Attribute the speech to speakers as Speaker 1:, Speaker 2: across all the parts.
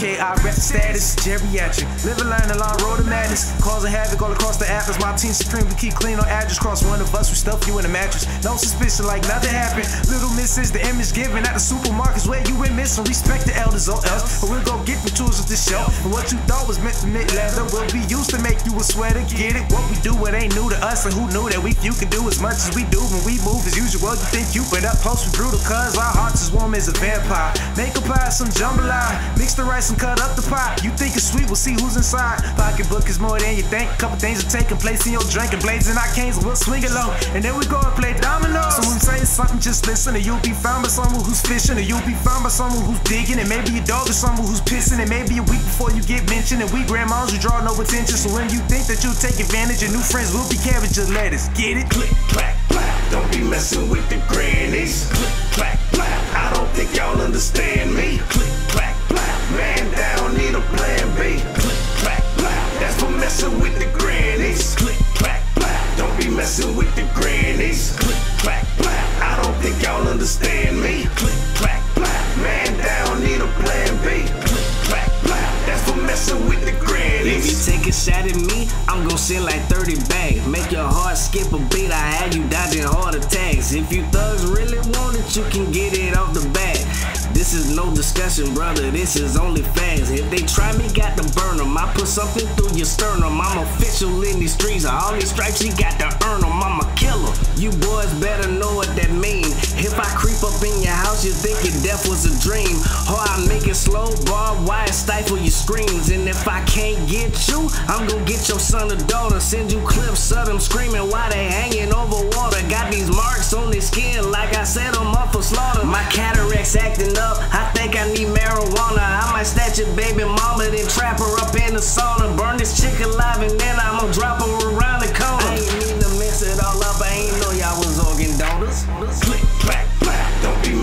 Speaker 1: Okay, I rep status, geriatric. Live and learn along road of madness. Causing havoc all across the atlas. My team supreme, we keep clean on address. Cross one of us, we stuff you in a mattress. No suspicion, like nothing happened. Little miss is the image given at the supermarkets where you went missing. Respect the elders or else. Or we'll go get the tools of the show. And what you thought was meant to make leather will be used to make you a sweater. Get it? What we do, it ain't new to us. And who knew that we few can do as much as we do when we move as usual? You think you, but up close we brutal, cuz our hearts as warm as a vampire. Make a pie, some jambalaya. Mix the rice and cut up the pot. You think it's sweet, we'll see who's inside. Pocketbook is more than you think. Couple things are taking place in your drink. And blades in our canes, we'll swing low. And then we go and play dominoes. So something, just listen. And you'll be found by someone who's fishing. Or you'll be found by someone who's digging. And maybe your dog is someone who's pissing. And maybe a week before you get mentioned. And we grandmas, we draw no attention. So when you think that you'll take advantage, your new friends will be cabbage your lettuce. Get it?
Speaker 2: Click, clack, clack. Don't be messing with the grannies. Click, clack, clack.
Speaker 3: Shot at me, I'm gon' send like 30 bags. Make your heart skip a beat, I had you dodging heart attacks. If you thugs really want it, you can get it off the bat. This is no discussion, brother, this is only facts. If they try me, got to burn them. I put something through your sternum. I'm official in these streets. All these stripes, you got to earn them. I'm a killer. You boys better know what that mean. If I creep up in your house, you think your death was a dream. Or I make it slow, barbed wire, stifle your screams. And if I can't get you, I'm gonna get your son or daughter. Send you clips of them screaming while they hanging over water. Got these marks on their skin, like I said, I'm up for slaughter. My cataracts acting up, I think I need marijuana. I might snatch your baby mama, then trap her up in the sauna. Burn this chick alive, and then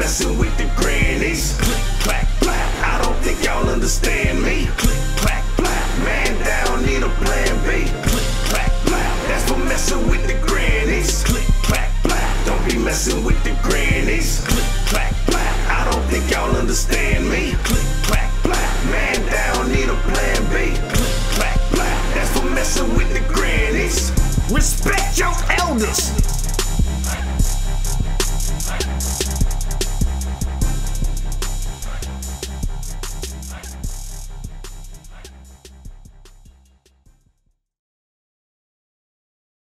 Speaker 3: messing with the grannies. Click, clack, clack, I don't think y'all understand me. Click, clack, clack, man down, need a plan B.
Speaker 2: Click, clack, clack, that's for messing with the grannies. Click, clack, clack, don't be messing with the grannies. Click, clack, clack, I don't think y'all understand me. Click, clack, clack, man down, need a plan B. Click, clack, clack, that's for messing with the grannies.
Speaker 3: Respect your elders.